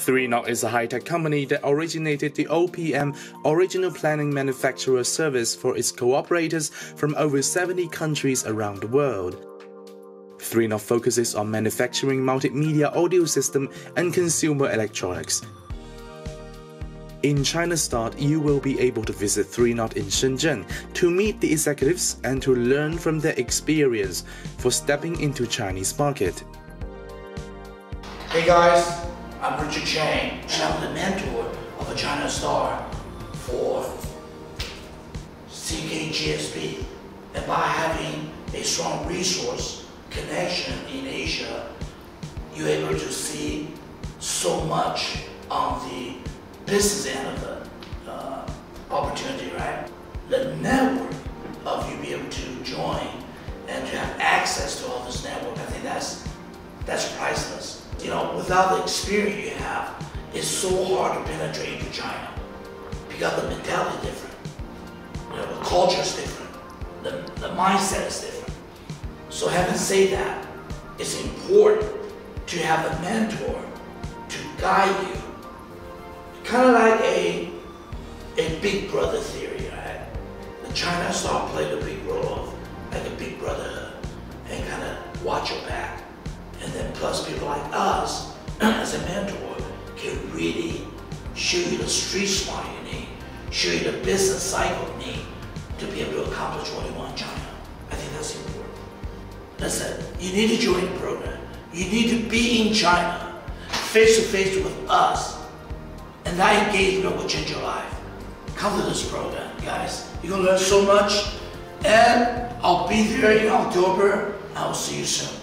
3NOD is a high-tech company that originated the OPM Original Planning Manufacturer Service for its cooperators from over 70 countries around the world. 3NOD focuses on manufacturing multimedia audio system and consumer electronics. In China Start, you will be able to visit 3NOD in Shenzhen to meet the executives and to learn from their experience for stepping into Chinese market. Hey guys, I'm Richard Chiang, and I'm the mentor of a China Start for CKGSB. And by having a strong resource connection in Asia, you're able to see so much on the business end of the without the experience you have, it's so hard to penetrate into China because the mentality is different. You know, the culture is different. The, the mindset is different. So having said that, it's important to have a mentor to guide you. Kind of like a, a big brother theory, right? The China Start played a big role of like a big brotherhood and kind of watch your back. And then plus people like us, as a mentor, can really show you the street smart you need, show you the business cycle you need to be able to accomplish what you want in China. I think that's important. Listen, you need to join the program. You need to be in China, face to face with us. And that engagement will change your life. Come to this program, guys. You're gonna learn so much. And I'll be there in October. I'll see you soon.